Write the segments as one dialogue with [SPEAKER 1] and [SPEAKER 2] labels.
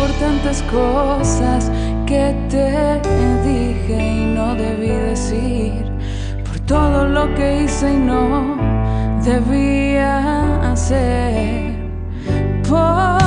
[SPEAKER 1] por tantas cosas que te dije y no debí decir, por todo lo que hice y no debía hacer, por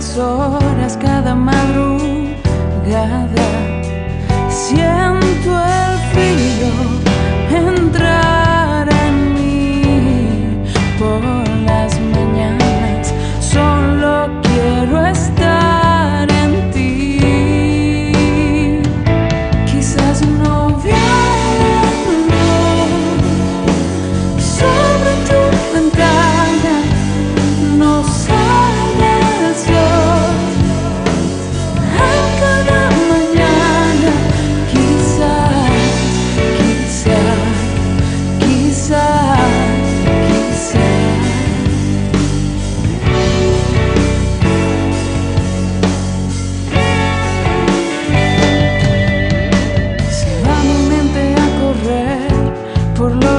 [SPEAKER 1] las horas, cada madrugada. Siento el frío entrar en mí por la vapurlu